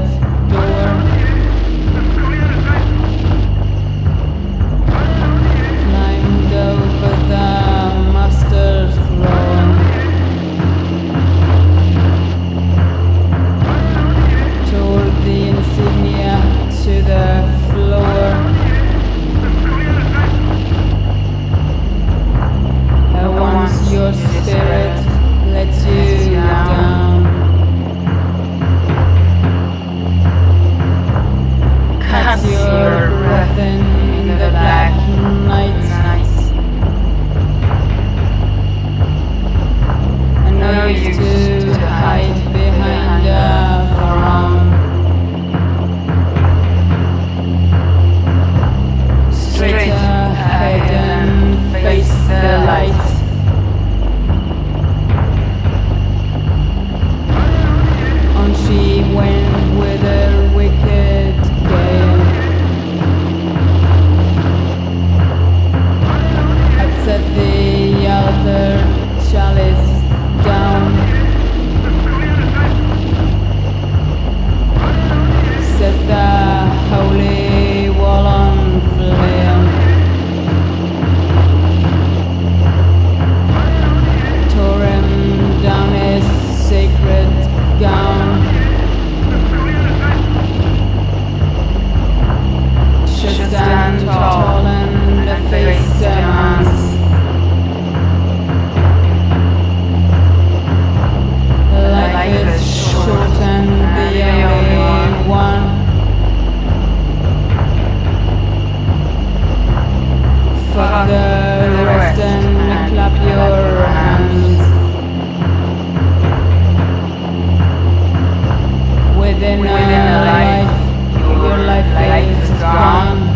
Thank you. Cut your breath in the black night. Tall and the face demands. Life is short and the only one. Fuck the rest and clap your hands. Within a life, your life is gone.